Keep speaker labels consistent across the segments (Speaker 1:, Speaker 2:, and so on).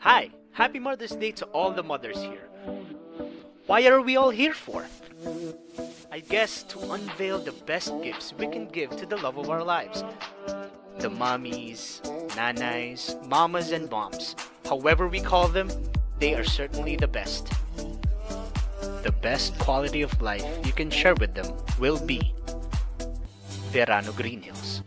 Speaker 1: Hi, happy Mother's Day to all the mothers here. Why are we all here for? I guess to unveil the best gifts we can give to the love of our lives. The mommies, nanais, mamas, and moms, however we call them, they are certainly the best. The best quality of life you can share with them will be Verano Greenhills.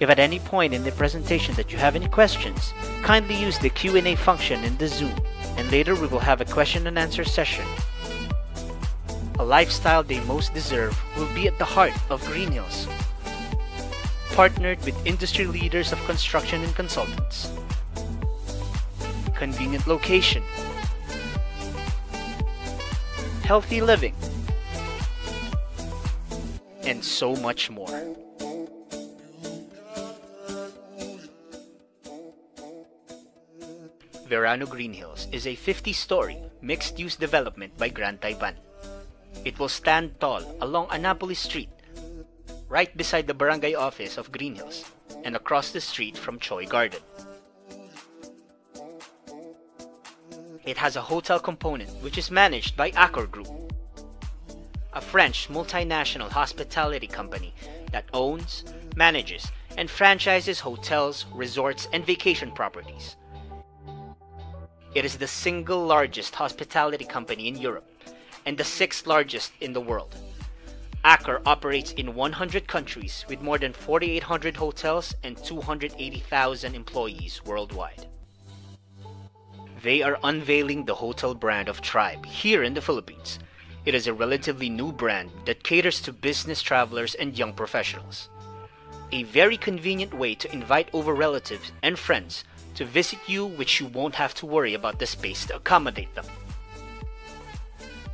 Speaker 1: If at any point in the presentation that you have any questions, kindly use the Q&A function in the Zoom, and later we will have a question and answer session. A lifestyle they most deserve will be at the heart of Greenhills. Partnered with industry leaders of construction and consultants. Convenient location. Healthy living. And so much more. Verano Greenhills is a 50-story mixed-use development by Grand Taipan. It will stand tall along Annapolis Street, right beside the barangay office of Greenhills, and across the street from Choi Garden. It has a hotel component which is managed by Accor Group, a French multinational hospitality company that owns, manages, and franchises hotels, resorts, and vacation properties. It is the single largest hospitality company in Europe and the sixth largest in the world. Accor operates in 100 countries with more than 4,800 hotels and 280,000 employees worldwide. They are unveiling the hotel brand of Tribe here in the Philippines. It is a relatively new brand that caters to business travelers and young professionals. A very convenient way to invite over relatives and friends to visit you which you won't have to worry about the space to accommodate them.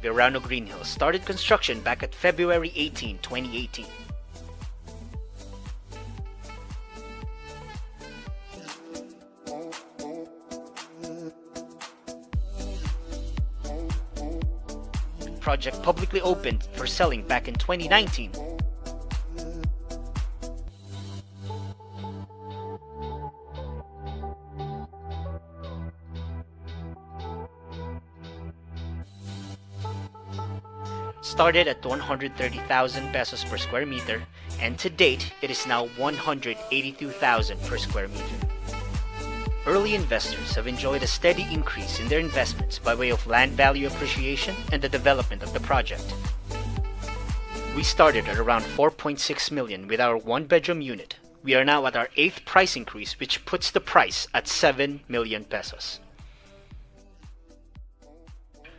Speaker 1: Verano Greenhills started construction back at February 18, 2018. Project publicly opened for selling back in 2019 started at 130,000 pesos per square meter, and to date, it is now 182,000 per square meter. Early investors have enjoyed a steady increase in their investments by way of land value appreciation and the development of the project. We started at around 4.6 million with our one bedroom unit. We are now at our eighth price increase, which puts the price at 7 million pesos.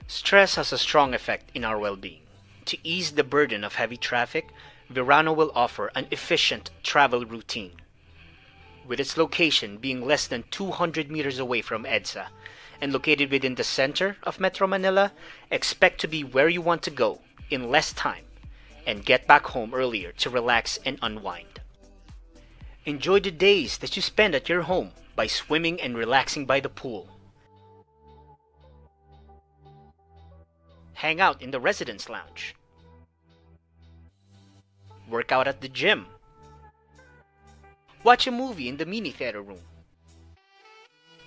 Speaker 1: Stress has a strong effect in our well being. To ease the burden of heavy traffic, Verano will offer an efficient travel routine. With its location being less than 200 meters away from EDSA and located within the center of Metro Manila, expect to be where you want to go in less time and get back home earlier to relax and unwind. Enjoy the days that you spend at your home by swimming and relaxing by the pool. Hang out in the residence lounge. Work out at the gym. Watch a movie in the mini theater room.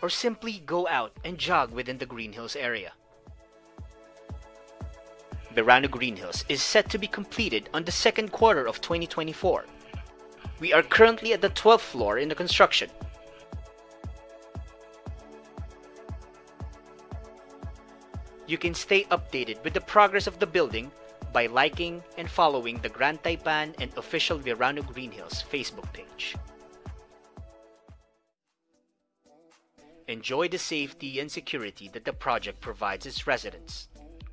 Speaker 1: Or simply go out and jog within the Greenhills area. Verano Greenhills is set to be completed on the second quarter of 2024. We are currently at the 12th floor in the construction. You can stay updated with the progress of the building by liking and following the Grand Taipan and official Verano Greenhills Facebook page. Enjoy the safety and security that the project provides its residents,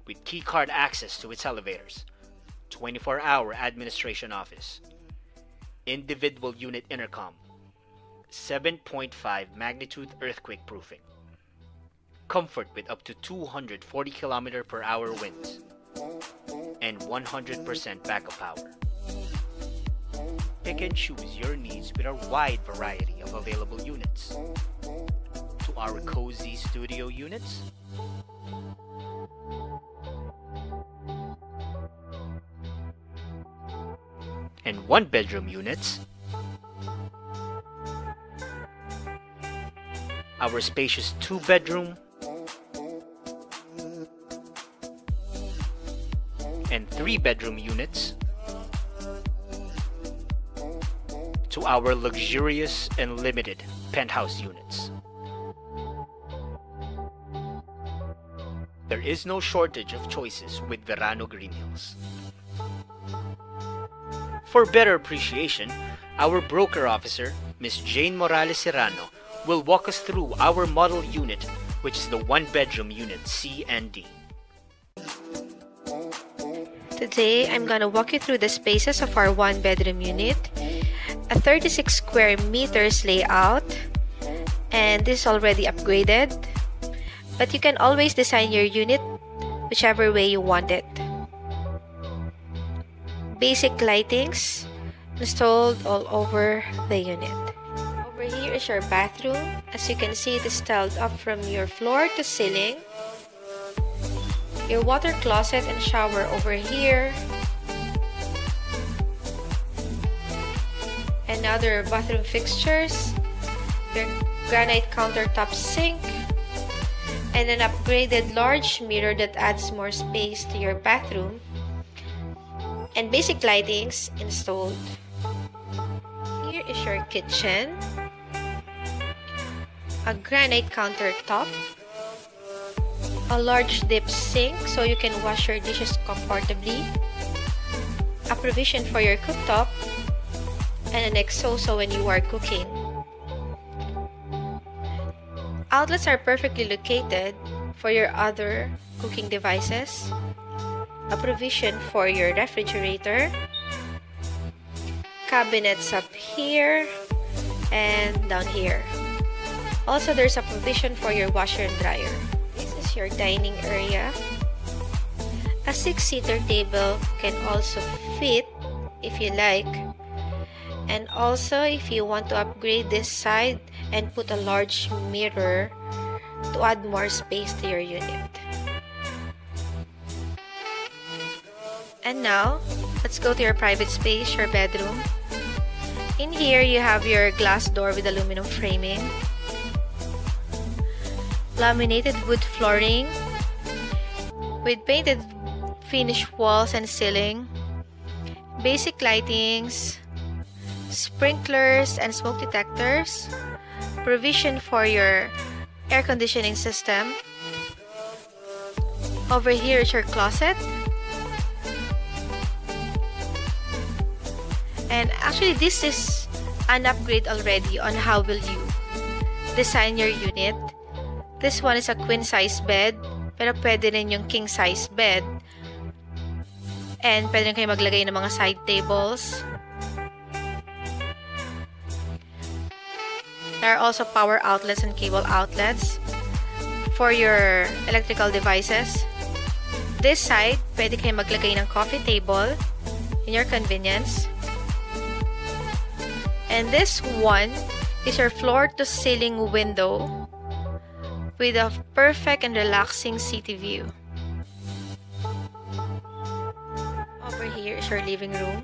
Speaker 1: with keycard access to its elevators, 24-hour administration office, individual unit intercom, 7.5 magnitude earthquake proofing, comfort with up to 240 km per hour winds and 100% backup power. Pick and choose your needs with a wide variety of available units. To our cozy studio units, and one bedroom units, our spacious two bedroom three bedroom units to our luxurious and limited penthouse units. There is no shortage of choices with Verano Greenhills. For better appreciation, our broker officer, Ms. Jane Morales Serrano, will walk us through our model unit, which is the one bedroom unit C and D.
Speaker 2: Today, I'm gonna walk you through the spaces of our one bedroom unit, a 36 square meters layout, and this is already upgraded, but you can always design your unit whichever way you want it. Basic lightings installed all over the unit. Over here is your bathroom. As you can see, it is tiled up from your floor to ceiling your water closet and shower over here. And other bathroom fixtures. Your granite countertop sink. And an upgraded large mirror that adds more space to your bathroom. And basic lightings installed. Here is your kitchen. A granite countertop a large dip sink so you can wash your dishes comfortably, a provision for your cooktop, and an exhaust so when you are cooking. Outlets are perfectly located for your other cooking devices, a provision for your refrigerator, cabinets up here and down here. Also, there's a provision for your washer and dryer your dining area. A six-seater table can also fit if you like. And also if you want to upgrade this side and put a large mirror to add more space to your unit. And now, let's go to your private space, your bedroom. In here, you have your glass door with aluminum framing laminated wood flooring with painted finish walls and ceiling, basic lightings, sprinklers and smoke detectors, provision for your air conditioning system. Over here is your closet. And actually this is an upgrade already on how will you design your unit This one is a queen size bed, pero pwede rin yung king size bed. And pwede rin kayo maglagay ng mga side tables. There are also power outlets and cable outlets for your electrical devices. This side, pwede kayo maglagay ng coffee table in your convenience. And this one is your floor-to-ceiling window with a perfect and relaxing city view. Over here is your living room.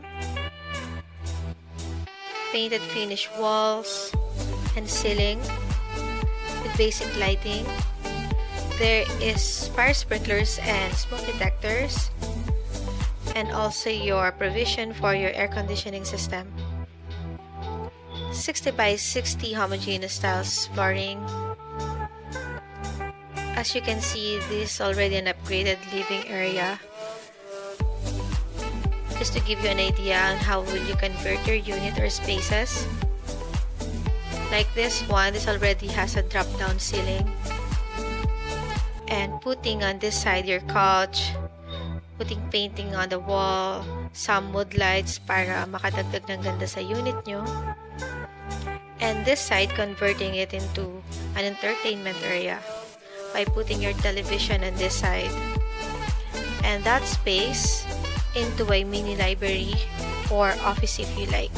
Speaker 2: Painted finish walls and ceiling with basic lighting. There is fire sprinklers and smoke detectors and also your provision for your air conditioning system. 60 by 60 homogeneous tiles flooring as you can see, this is already an upgraded living area. Just to give you an idea on how will you convert your unit or spaces. Like this one, this already has a drop-down ceiling. And putting on this side your couch, putting painting on the wall, some wood lights para makadagdag ng ganda sa unit nyo. And this side, converting it into an entertainment area by putting your television on this side and that space into a mini library or office if you like.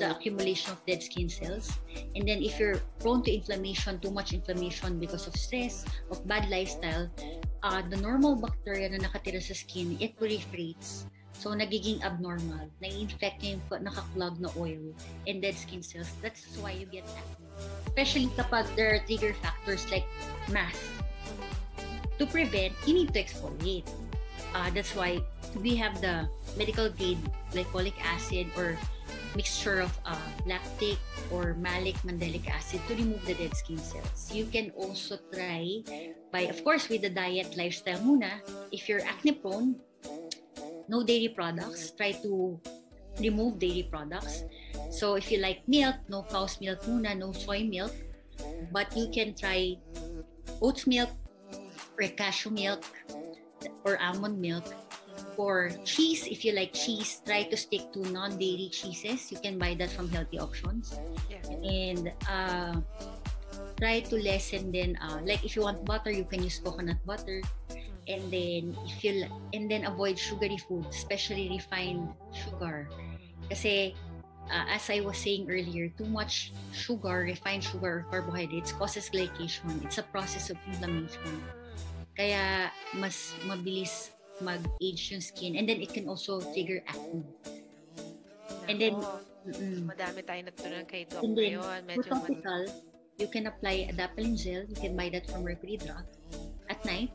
Speaker 3: the accumulation of dead skin cells And then if you're prone to inflammation, too much inflammation because of stress, of bad lifestyle, uh, the normal bacteria na nakatira sa skin, it proliferates. So, nagiging abnormal. Na-infect niya yung nakaklog na oil and dead skin cells. That's why you get acne. Especially kapag there are trigger factors like mass. To prevent, you need to exfoliate. Uh, that's why we have the medical grade glycolic acid or mixture of uh, lactic or malic mandelic acid to remove the dead skin cells. You can also try by, of course, with the diet lifestyle muna. If you're acne prone, no dairy products. Try to remove dairy products. So if you like milk, no cow's milk muna, no soy milk. But you can try oats milk or cashew milk or almond milk for cheese, if you like cheese, try to stick to non-dairy cheeses. You can buy that from Healthy Options. Yeah. And uh, try to lessen then, uh, like if you want butter, you can use coconut butter. And then if you and then avoid sugary food, especially refined sugar. Kasi uh, as I was saying earlier, too much sugar, refined sugar or carbohydrates causes glycation. It's a process of inflammation. Kaya mas mabilis mag-age yung skin. And then it can also trigger acne.
Speaker 4: And then, mm, madami tayong natutunan kay Doc and then, ngayon.
Speaker 3: Medyo for topical, you can apply adapalene gel. You can buy that from Mercury Drug at night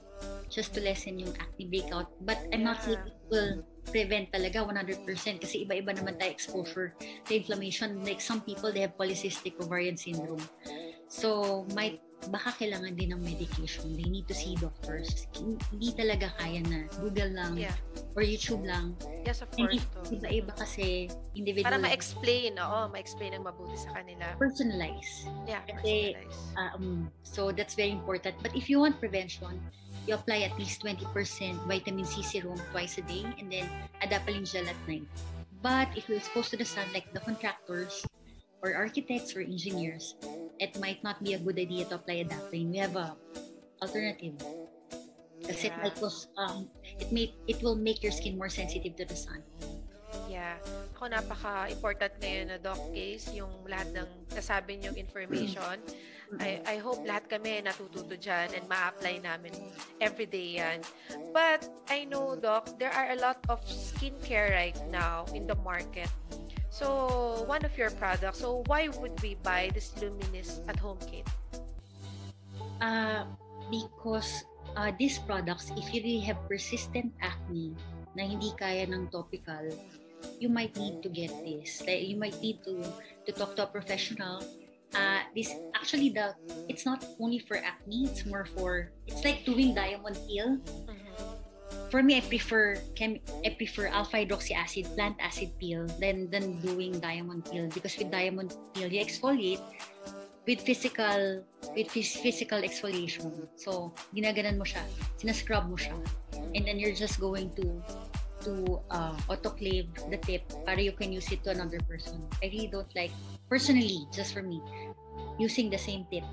Speaker 3: just to lessen yung acne breakout. But I'm yeah. not saying it will prevent talaga 100% kasi iba-iba naman tayo exposure to inflammation. Like some people, they have polycystic ovarian syndrome. So, might baka kailangan din ng medication. They need to see doctors. Hindi talaga kaya na Google lang yeah. or YouTube lang.
Speaker 4: Yes, of course.
Speaker 3: Hindi, iba-iba kasi individual.
Speaker 4: Para ma-explain, oo, ma-explain ng mabuti sa kanila.
Speaker 3: Personalize.
Speaker 4: Yeah,
Speaker 3: kasi, personalize. Um, so, that's very important. But if you want prevention, you apply at least 20% vitamin C serum twice a day and then adapalene gel at night. But if you're exposed to the sun, like the contractors or architects or engineers, it might not be a good idea to apply adapalene. We have a alternative. Kasi yeah. it was, um, it may it will make your skin more sensitive to the sun.
Speaker 4: Yeah. Ako napaka-important ngayon na doc case, yung lahat ng nasabi niyong information. I, I hope lahat kami natututo dyan and ma-apply namin everyday yan. But I know, Doc, there are a lot of skincare right now in the market So, one of your products. So, why would we buy this Luminous at home kit?
Speaker 3: Uh, because uh, these products, if you really have persistent acne na hindi kaya ng topical, you might need to get this. Like, you might need to to talk to a professional. Uh, this actually the it's not only for acne. It's more for it's like doing diamond peel. Mm-hmm for me, I prefer chem- I prefer alpha hydroxy acid, plant acid peel than than doing diamond peel because with diamond peel you exfoliate with physical with physical exfoliation. So ginaganan mo siya, sinascrub mo siya, and then you're just going to to uh, autoclave the tip para you can use it to another person. I really don't like personally, just for me, using the same tip.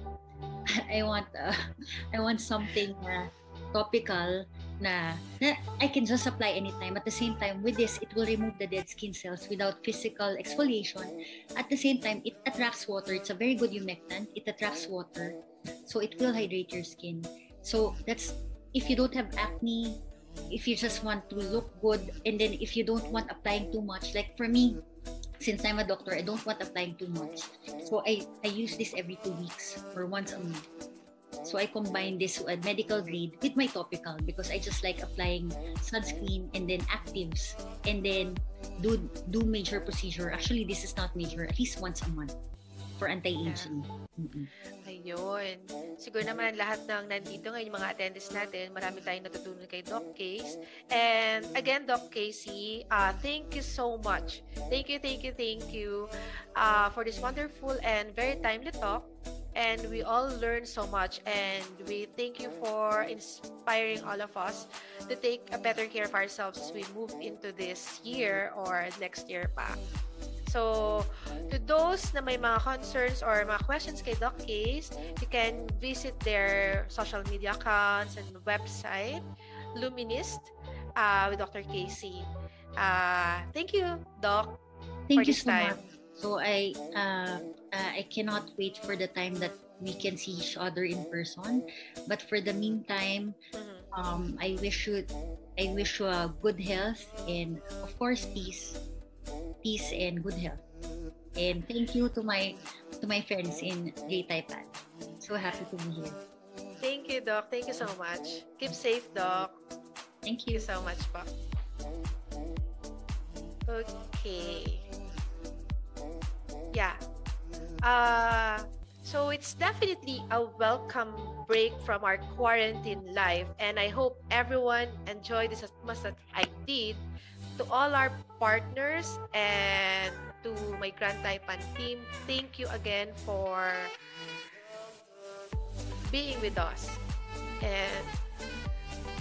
Speaker 3: I want uh, I want something uh, topical na, na I can just apply anytime. At the same time, with this, it will remove the dead skin cells without physical exfoliation. At the same time, it attracts water. It's a very good humectant. It attracts water. So it will hydrate your skin. So that's if you don't have acne, if you just want to look good, and then if you don't want applying too much, like for me, since I'm a doctor, I don't want applying too much. So I, I use this every two weeks or once a month. So I combine this with medical grade with my topical because I just like applying sunscreen and then actives and then do do major procedure. Actually, this is not major. At least once a month for anti-aging. Yeah.
Speaker 4: Mm-hmm. Ayun. Siguro naman lahat ng nandito ngayon, mga attendees natin, marami tayong natutunan kay Doc Case. And again, Doc Casey, uh, thank you so much. Thank you, thank you, thank you uh, for this wonderful and very timely talk and we all learn so much and we thank you for inspiring all of us to take a better care of ourselves as we move into this year or next year pa. So, to those na may mga concerns or mga questions kay Doc Case, you can visit their social media accounts and website, Luminis, uh, with Dr. Casey. Uh, thank you, Doc,
Speaker 3: thank
Speaker 4: for this
Speaker 3: so
Speaker 4: time.
Speaker 3: Much. So I uh, uh, I cannot wait for the time that we can see each other in person. But for the meantime,
Speaker 4: Mhm.
Speaker 3: um, I wish you I wish you a good health and of course peace, peace and good health. And thank you to my to my friends in Taipan. So happy to be here.
Speaker 4: Thank you, Doc. Thank you so much. Keep safe, Doc.
Speaker 3: Thank
Speaker 4: Thank you
Speaker 3: you.
Speaker 4: so much po. Okay. Yeah. Uh, so it's definitely a welcome break from our quarantine life and I hope everyone enjoyed this as much as I did. To all our partners and to my Grand Taipan team, thank you again for being with us. And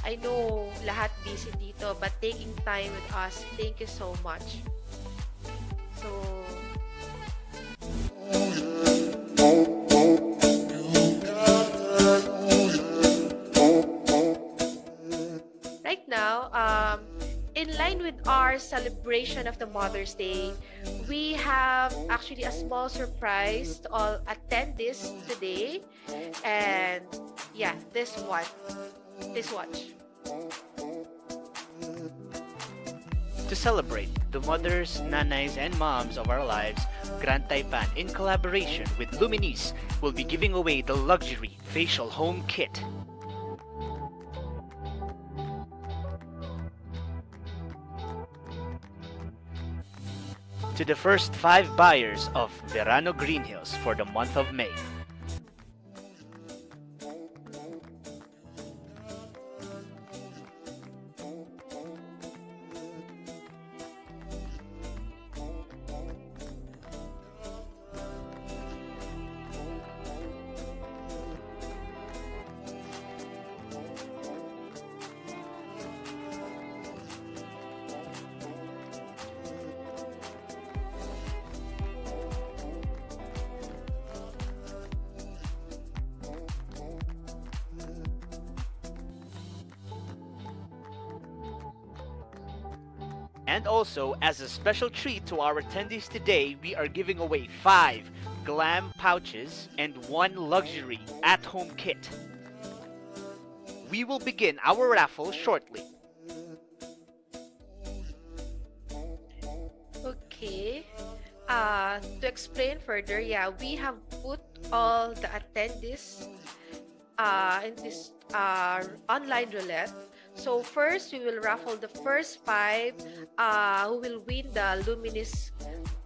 Speaker 4: I know lahat busy dito, but taking time with us, thank you so much. So, celebration of the Mother's Day, we have actually a small surprise to all attendees today. And yeah, this one. This watch.
Speaker 1: To celebrate the mothers, nanays, and moms of our lives, Grand Taipan, in collaboration with Luminis, will be giving away the luxury facial home kit. To the first five buyers of Verano Greenhills for the month of May. And also, as a special treat to our attendees today, we are giving away five glam pouches and one luxury at home kit. We will begin our raffle shortly.
Speaker 4: Okay. Uh, to explain further, yeah, we have put all the attendees uh, in this uh, online roulette. So first, we will raffle the first five uh, who will win the Luminis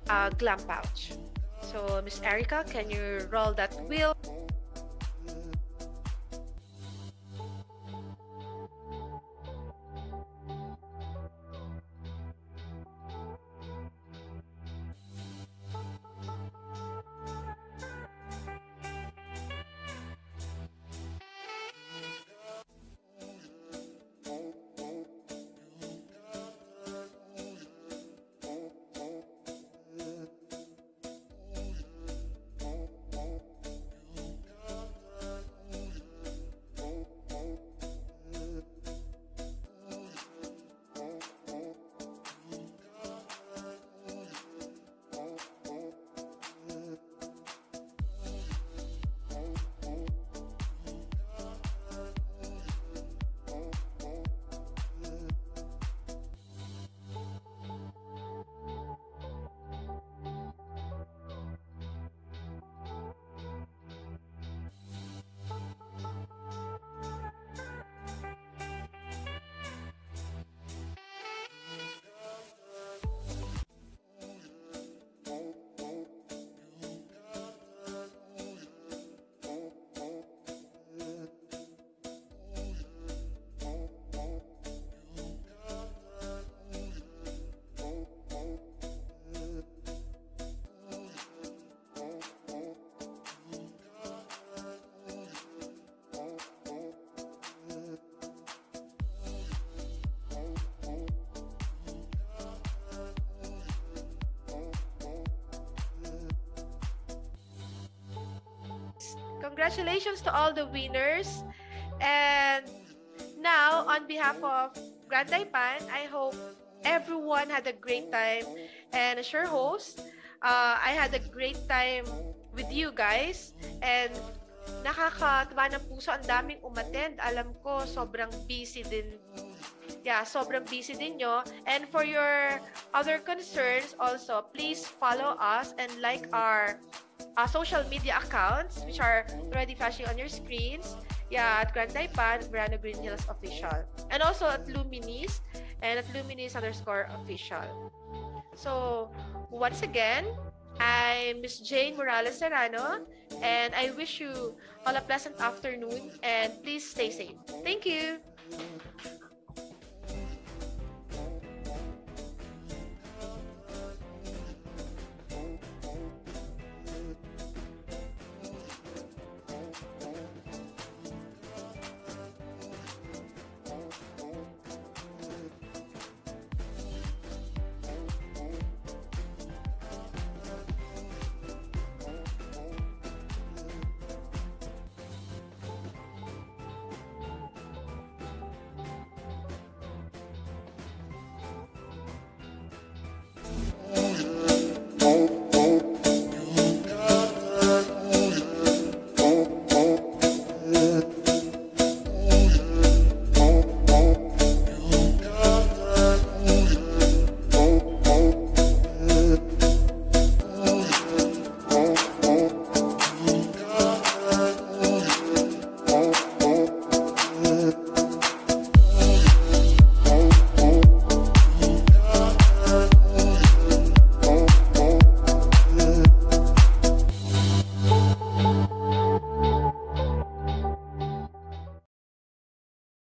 Speaker 4: uh, glam pouch. So, Miss Erica, can you roll that wheel? Congratulations to all the winners. And now, on behalf of Grand Taipan, I hope everyone had a great time. And as your host, uh, I had a great time with you guys and nakakatuwa ng puso. Ang daming umattend. Alam ko, sobrang busy din. Yeah, sobrang busy din nyo. And for your other concerns also, please follow us and like our uh, social media accounts, which are already flashing on your screens. Yeah, at Grand Taipan, Verano Green Hills Official. And also at Luminis, and at Luminis underscore official. So, once again, I'm Miss Jane Morales Serrano, and I wish you all a pleasant afternoon, and please stay safe. Thank you.